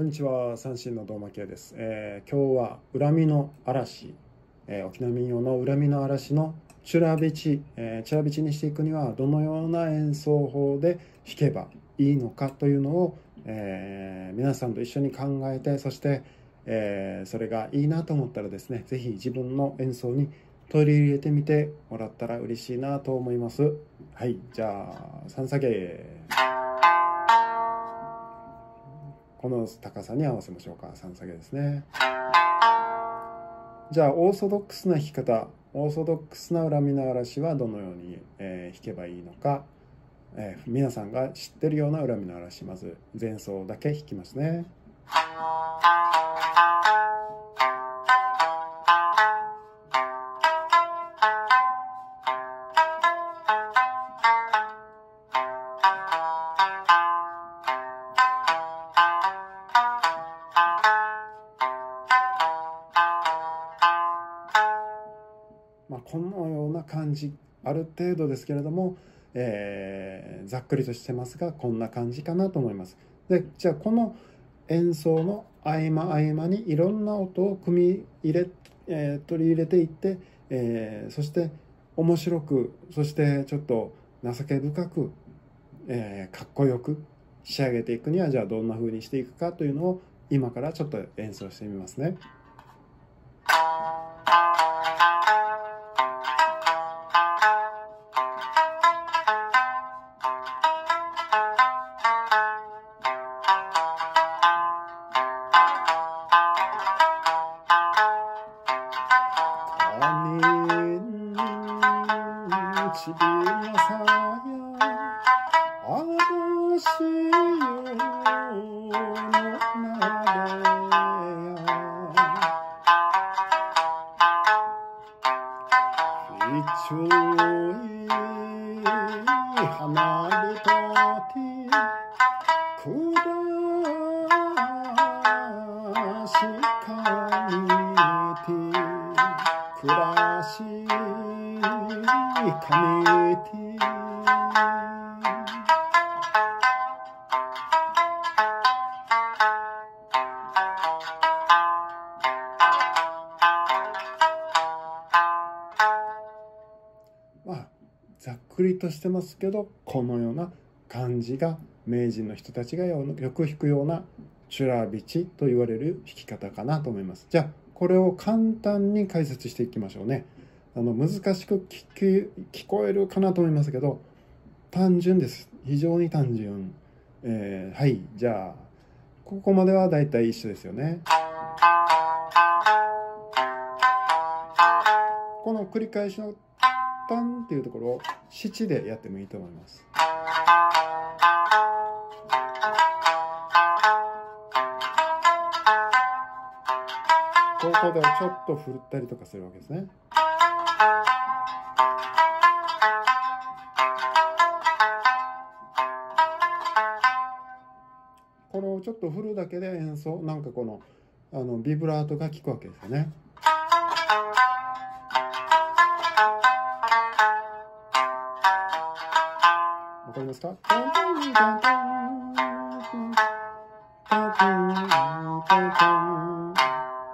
こんにちは、三振の堂巻です、えー、今日は恨みの嵐、えー、沖縄民謡の恨みの嵐のチュラビチ、えー、チュラビチにしていくにはどのような演奏法で弾けばいいのかというのを、えー、皆さんと一緒に考えてそして、え、それがいいなと思ったらですね是非自分の演奏に取り入れてみてもらったら嬉しいなと思います。はいじゃあ三下げこの高さに合わせましょうか。3下げですね。じゃあオーソドックスな弾き方。オーソドックスな恨みの嵐はどのように、えー、弾けばいいのか、えー、皆さんが知ってるような恨みの嵐まず前奏だけ弾きますね。感じある程度ですけれども、えー、ざっくりとしてますがこんな感じかなと思います。でじゃあこの演奏の合間合間にいろんな音を組み入れ、えー、取り入れていって、えー、そして面白くそしてちょっと情け深く、えー、かっこよく仕上げていくにはじゃあどんな風にしていくかというのを今からちょっと演奏してみますね。まあざっくりとしてますけどこのような感じが名人の人たちがよく弾くようなチュラビチと言われる弾き方かなと思います。じゃあこれを簡単に解説していきましょうね。あの難しく聞こえるかなと思いますけど単純です。非常に単純、えー、はい。じゃあここまではだいたい一緒ですよね。この繰り返しのタンっていうところを七でやってもいいと思います。ここでちょっと振ったりとかするわけですね。っと振るだけで演奏なんかこのあのビブラートが効くわけですよね。わかりますか？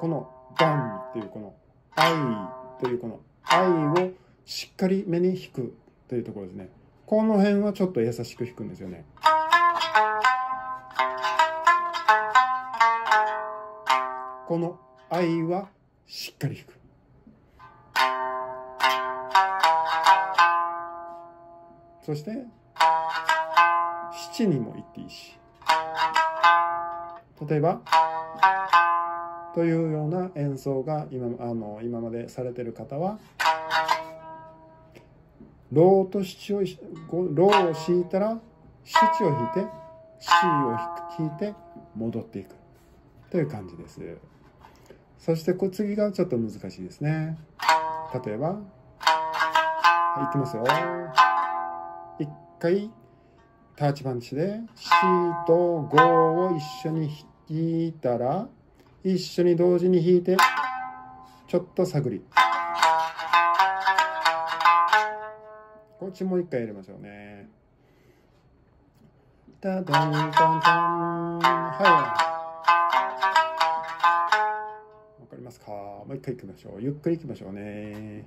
この「ダン」っていうこの「愛」というこの「愛」をしっかり目に引くというところですね。この辺はちょっと優しく弾くんですよね。この愛はしっかり弾く。そして七にも言っていいし例えばというような演奏が今あの今までされてる方はローと七をローを弾いたら七を弾いてシを弾いて戻っていくという感じです。そしてこ次がちょっと難しいですね。例えば、はい、いきますよ。一回、タッチパンチで、4と5を一緒に弾いたら、一緒に同時に弾いて、ちょっと探り。こっちもう一回入れましょうね。タダンタンタン。はい。ますか？もう一回いきましょう。ゆっくりいきましょうね。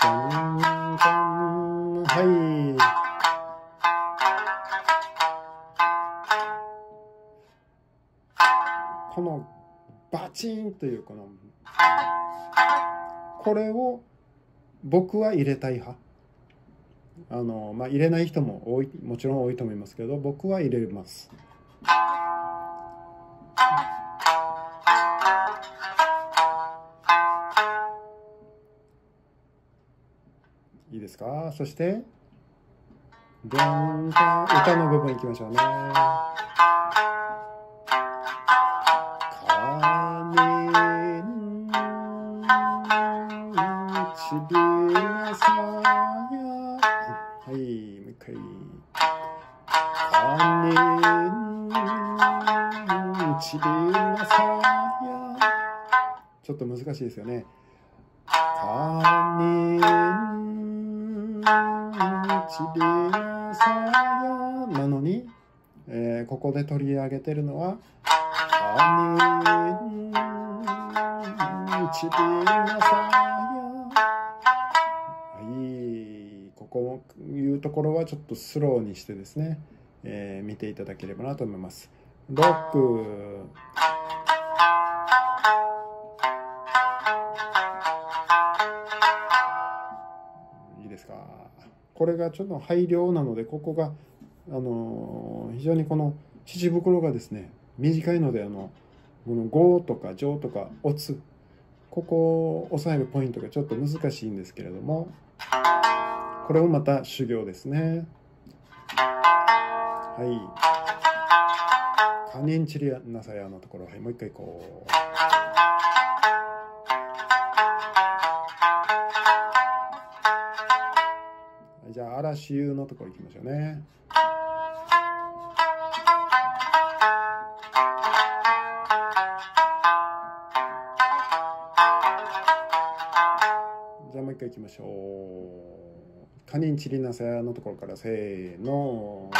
じゃんじゃん。はい。このバチンというこのこれを僕は入れたい派。あのまあ入れない人も多いもちろん多いと思いますけど僕は入れます。いいですか？そして歌の部分いきましょうね。カニンちびなさや。はいもう一回。カニンちびなさや。ちょっと難しいですよね。カニンやなのに、えー、ここで取り上げてるのは、あみんやさ。はい、ここいうところはちょっとスローにしてですね、えー、見ていただければなと思います。6、これがちょっと配量なのでここがあの非常にこの七袋がですね短いのであのこの「5」とか「上」とか「オツ」ここを押さえるポイントがちょっと難しいんですけれどもこれもまた修行ですね。はい。カニンチリナサヤのところはいもう一回こう。じゃあ嵐湯のところ行きましょうねじゃあもう一回行きましょう。カニンチリナサヤのところからせーの。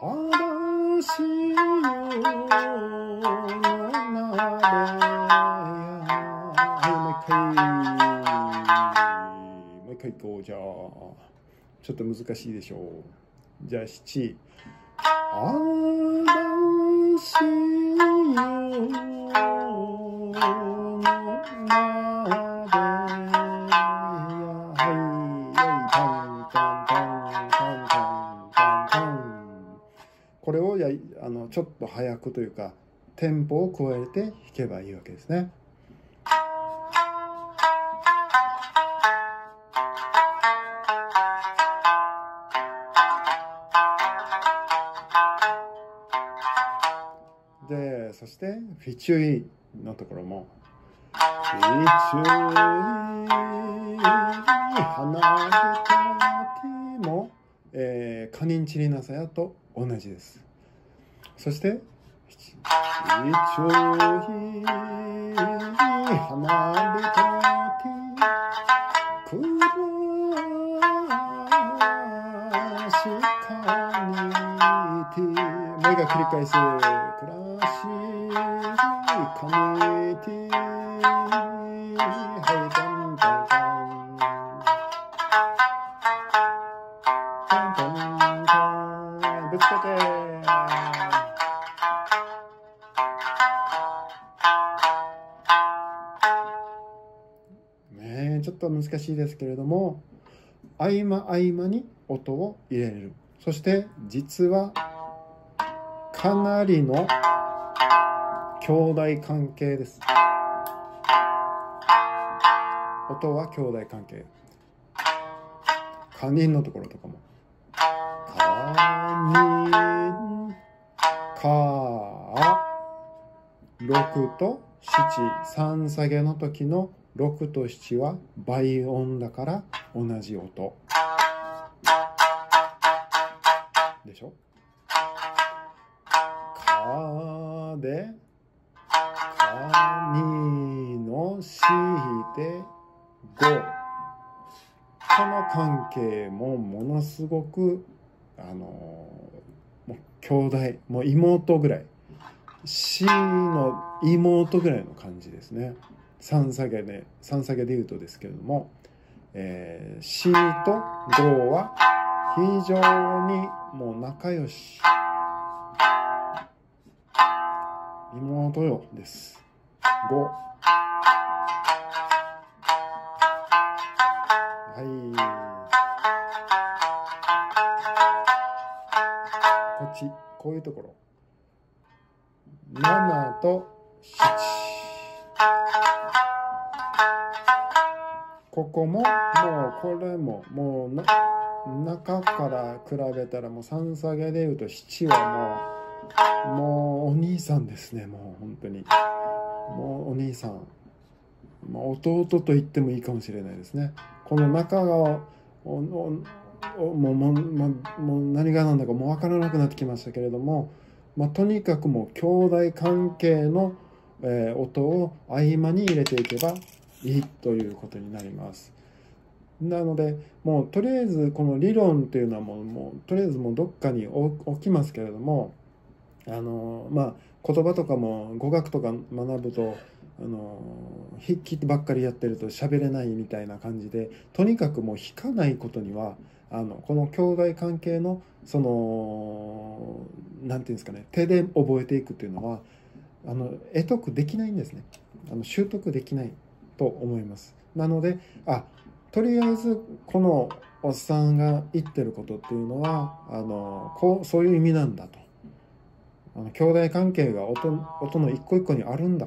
嵐よのはい、もう一回。もう一回行こう、じゃあ。ちょっと難しいでしょう。じゃあ、七。嵐よのなれやはいはいタンタンタンタンタンタンタンこれをやあのちょっと早くというかテンポを加えて弾けばいいわけですね。でそしてフィチュイのところもフィチュイ離れた手も、えー、カニンチリナサヤと同じですそしてフィチュイ離れたて暮らしかねてもう一回繰り返す。暮らしかねて。ちょっと難しいですけれども合間合間に音を入れる。そして実はかなりの兄弟関係です。音は兄弟関係。カニンのところとかも。カニンか6と73下げの時の6と7は倍音だから同じ音。でしょ？かでかにのして5この関係もものすごくあのもう兄弟もう妹ぐらい。C の妹ぐらいの感じですね。三下げで三下げで言うとですけれども、えー、C と DO は非常にもう仲良し。妹よです。5はい。こっちこういうところ。7と7ここももうこれももうな中から比べたらもう3下げでいうと7はもうもうお兄さんですねもう本当に。もうお兄さん、まあ、弟と言ってもいいかもしれないですね。この中がおおもうもうももう何が何だかもう分からなくなってきましたけれどもまあ、とにかくもう兄弟関係の、えー、音を合間に入れていけばいということになります。なのでもうとりあえずこの理論っていうのはもうもうとりあえずもうどっかに置きますけれどもあのまあ言葉とかも語学とか学ぶとあの筆記ばっかりやってると喋れないみたいな感じでとにかくもう弾かないことにはあのこの兄弟関係のその何て言うんですかね手で覚えていくっていうのはあの得得できないんですねあの習得できないと思います。なのであとりあえずこのおっさんが言ってることっていうのはあのこうそういう意味なんだと。あの兄弟関係が音音の一個一個にあるんだ、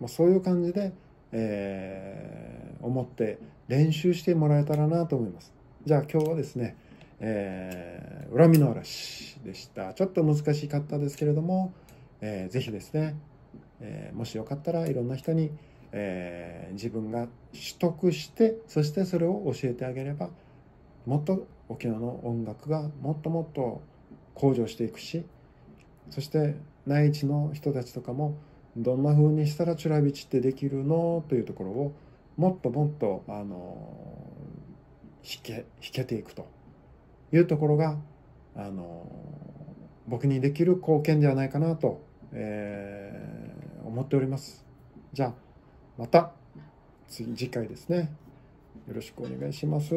まあ、そういう感じで、えー、思って練習してもらえたらなと思います。じゃあ今日はですねえー、恨みの嵐でした。ちょっと難しかったですけれども、えー、ぜひですね、えー、もしよかったらいろんな人に、えー、自分が取得してそしてそれを教えてあげればもっと沖縄の音楽がもっともっと向上していくしそして内地の人たちとかもどんな風にしたらチュラビチってできるの？というところをもっともっとあの弾け弾けていくと。いうところがあの僕にできる貢献ではないかなと、えー、思っております。じゃあまた次回ですねよろしくお願いします。